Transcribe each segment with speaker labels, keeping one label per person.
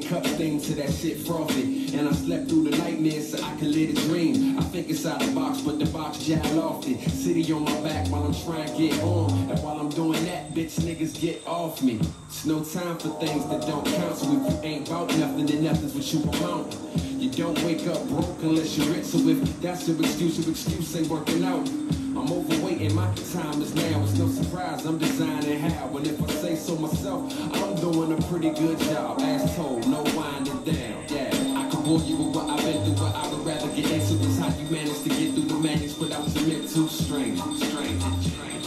Speaker 1: second cup to that shit frothy. And I slept through the nightmares so I could live a dream. I think inside the box, but the box jack lofty. City on my back while I'm trying to get on. And while I'm doing that, bitch niggas get off me. It's no time for things that don't count. So if you ain't about nothing, then nothing's what you want. You don't wake up broke unless you're rich. So if that's your excuse, your excuse ain't working out. I'm overweight and my time is now. It's no surprise I'm designing how. And if I say so myself, I'm doing a pretty good job. As told, no winding down. Yeah, I can bore you with what I've been through, but I would rather get into how you manage to get through the madness without submit to strange. Strange. Strange.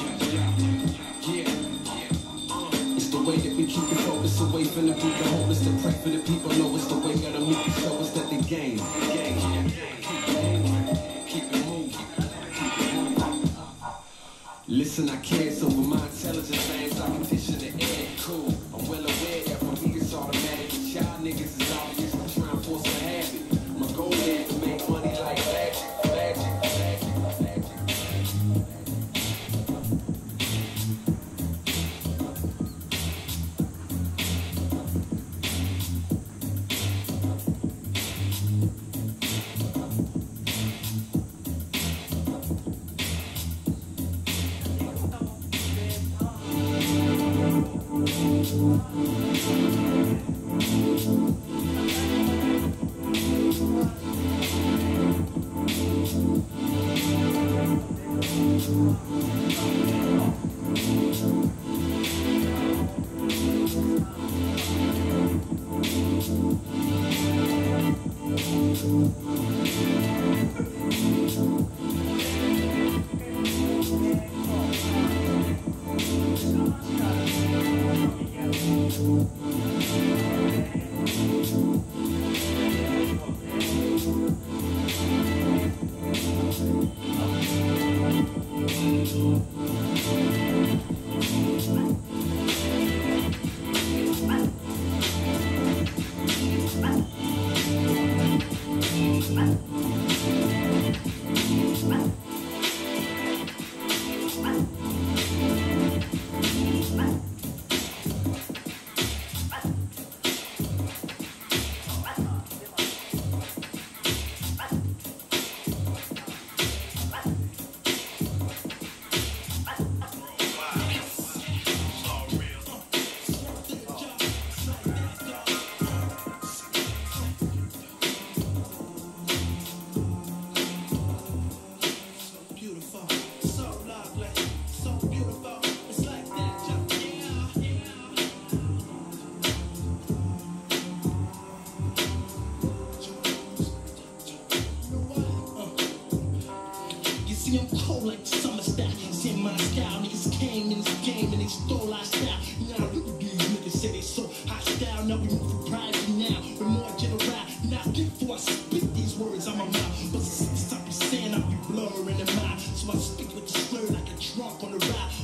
Speaker 1: Yeah. It's the way that we keep it focused away from the people, hopeless to pray for the people. Know it's the way that meek show us that the game, game, Listen, I so with my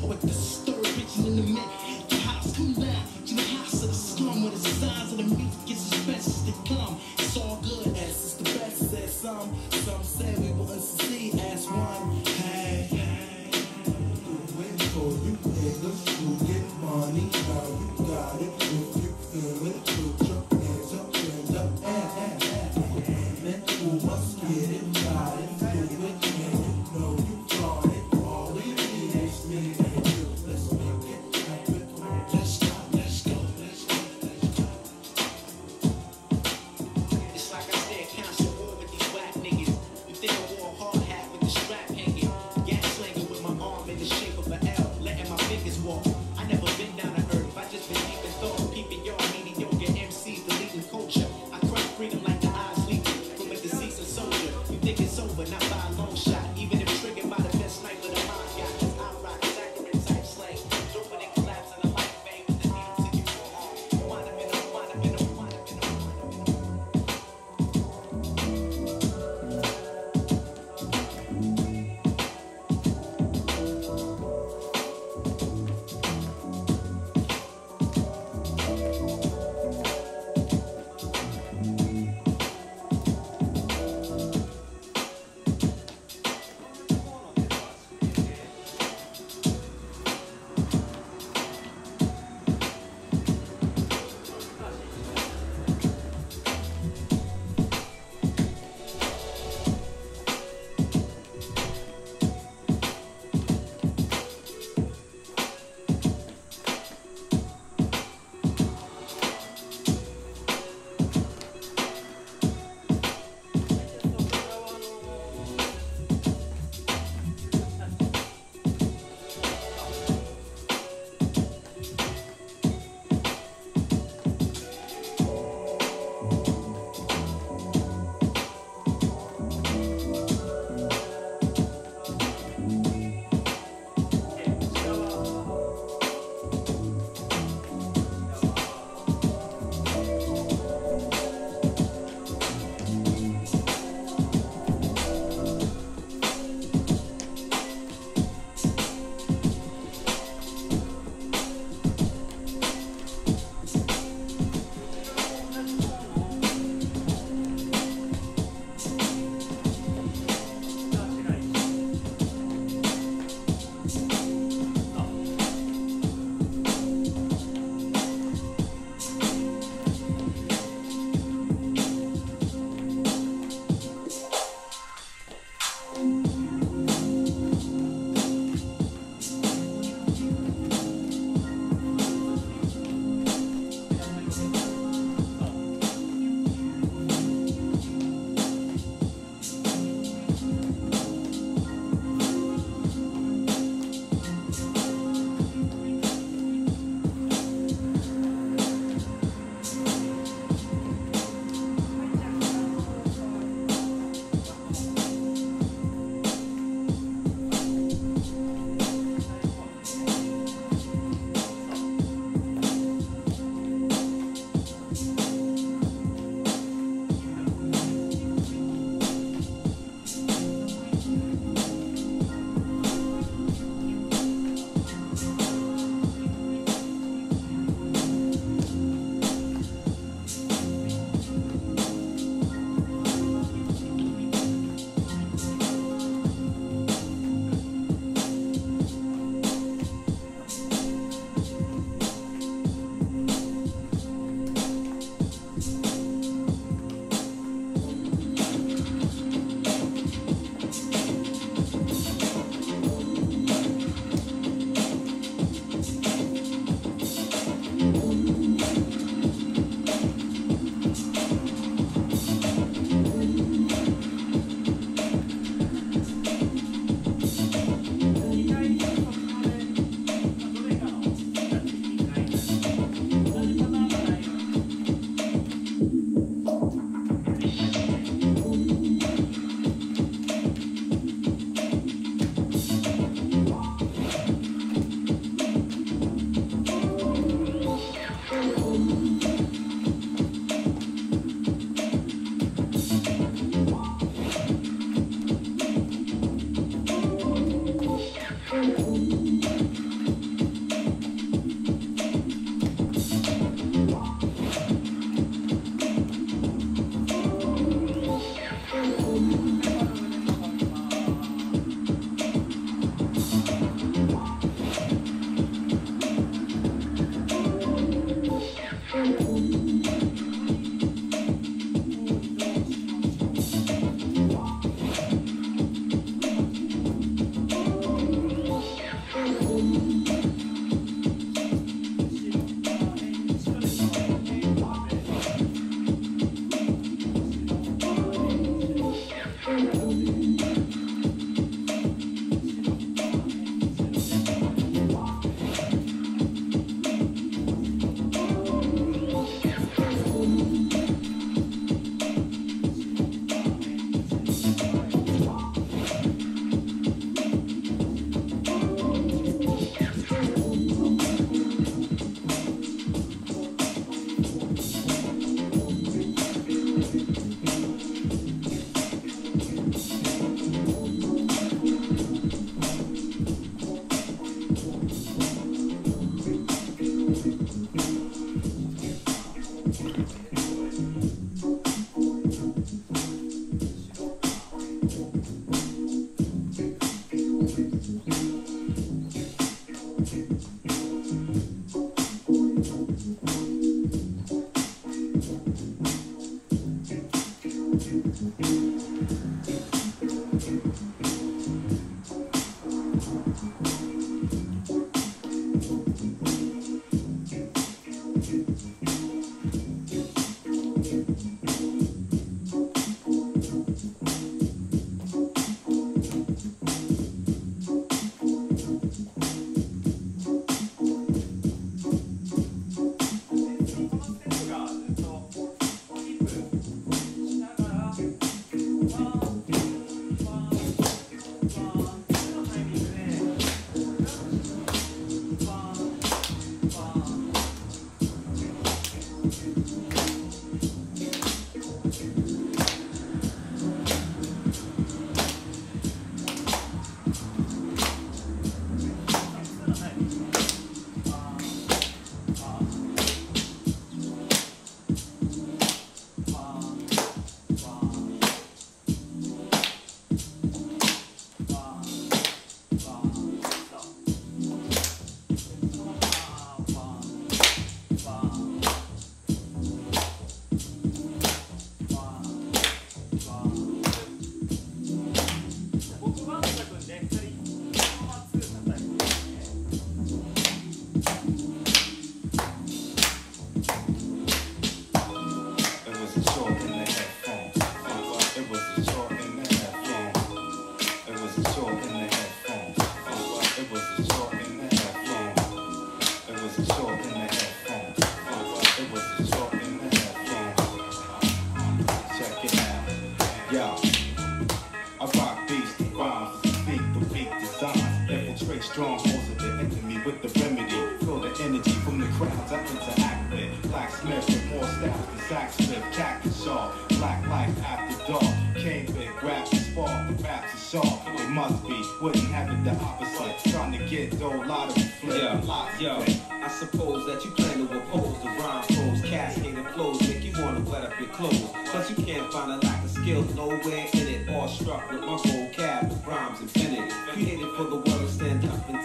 Speaker 2: with the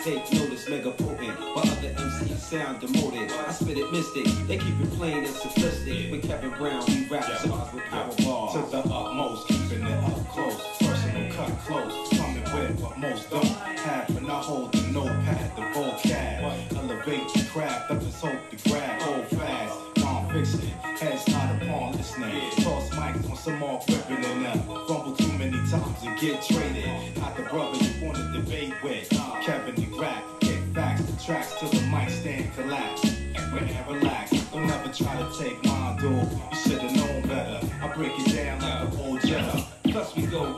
Speaker 3: take notice, mega potent. But other MCs sound demoted. I spit it mystic, they keep it plain and simplistic. With Kevin Brown, we rap songs with power bars.
Speaker 4: To the utmost, keeping it up close. Personal cut close. Coming with what most don't have. When I hold the notepad, the vocab.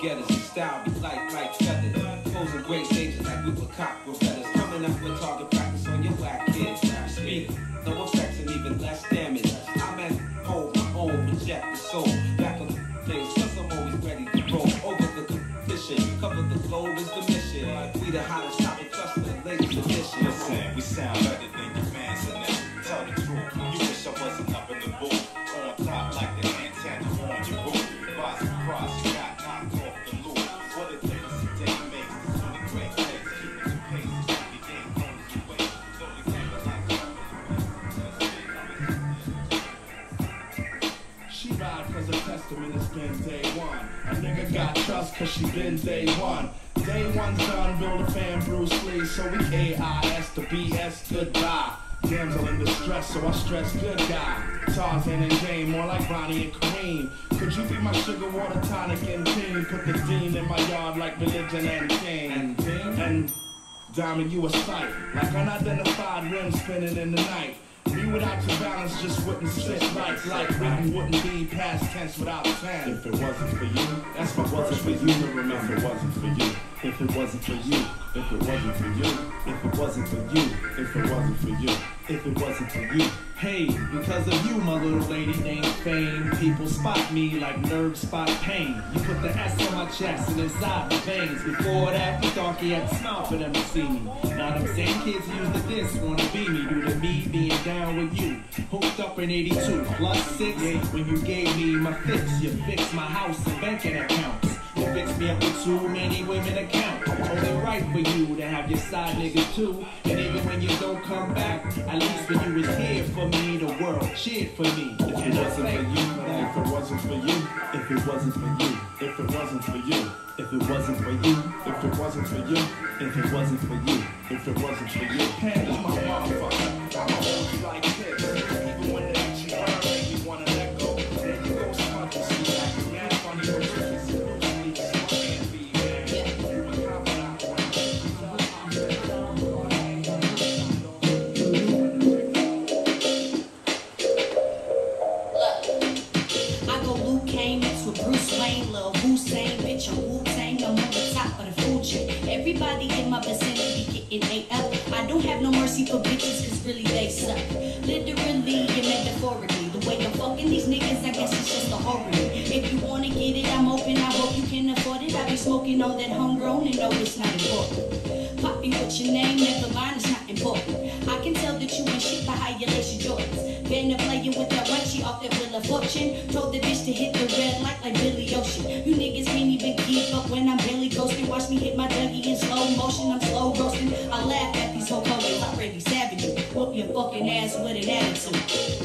Speaker 3: Plus we go getters and style be light like feathers. Posing great stages like we were cock feathers. Coming up with target practice on your whack kids. Speak, no effects and even less damage. I'm at home, my own project the soul. Back on the things, cause I'm always ready to roll. Over the competition, cover the globe is the mission. We the hottest
Speaker 5: been day one. Day one's done, build a fan Bruce Lee, so we AIS to BS goodbye. Damsel in distress, so I stress good guy. Tarzan and Jane, more like Ronnie and Kareem. Could you be my sugar water tonic and team? Put the dean in my yard like religion and king. And And Diamond, you a sight. Like unidentified rims spinning in the night. Without your balance just wouldn't sit right. Like written wouldn't be past tense without ten.
Speaker 6: If it wasn't for you,
Speaker 5: That's my
Speaker 6: if wasn't for you, remember it wasn't for you. If it wasn't for you, if it wasn't for you, if it wasn't for you, if it wasn't for you, if it wasn't for you.
Speaker 7: Hey, because of you, my little lady named Fame, people spot me like nerves spot pain. You put the S on my chest and inside my veins. Before that, you thought he had to smile for them to see me. Now them same kids use the diss wanna be me due to me being down with you. Hooked up in 82 plus six. When you gave me my fix, you fixed my house and banking accounts. You fixed me up with too many women account. Only right for you to have your side niggas too. And Even when you don't come back, at least when you was here for me, the world cheered for me.
Speaker 6: If it wasn't for you, if it wasn't for you, if it wasn't for you, if it wasn't for you, if it wasn't for you, if it wasn't for you, if it wasn't for you, if it wasn't for you.
Speaker 5: Is my motherfucker. I'm like this.
Speaker 8: Just a horror. If you wanna get it, I'm open, I hope you can afford it. I be smoking all that homegrown and no, it's not important. Poppy, what's your name? Never mind, it's not important. I can tell that you ain't shit by how you lace your Jordans. Been a playing with that she off that wheel of fortune. Told the bitch to hit the red light like Billy Ocean. You niggas can't even keep up when I'm barely ghosting. Watch me hit my Dougie in slow motion. I'm slow roasting. I laugh at these whole colors. I really savage. Whoop your fucking ass with an attitude.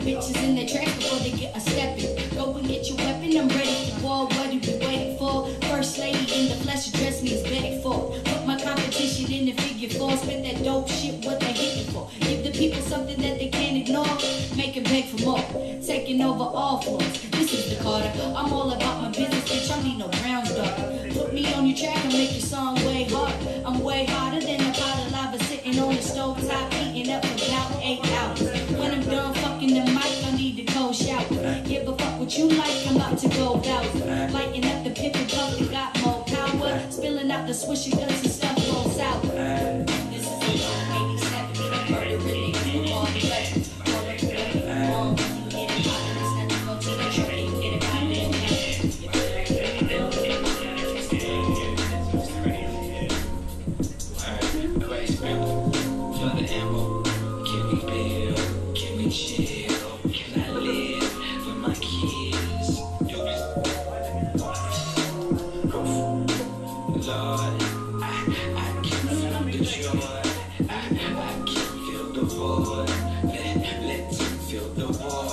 Speaker 8: Bitches in their tracks before they get a step in. Go and get your weapon. I'm ready for war. What you be waiting for? First lady in the flesh address me as Betty Ford. Put my competition in the figure four. Spit that dope shit. What they hitting for? Give the people something that they can't ignore. Make them beg for more. Taking over all floors. This is the Carter. I'm all about my business, bitch. I need no brown dog. Put me on your track like, I'm to go. Lighting up the and puff, got more power. Spilling out the swisher the
Speaker 9: void. Let, let you feel the void.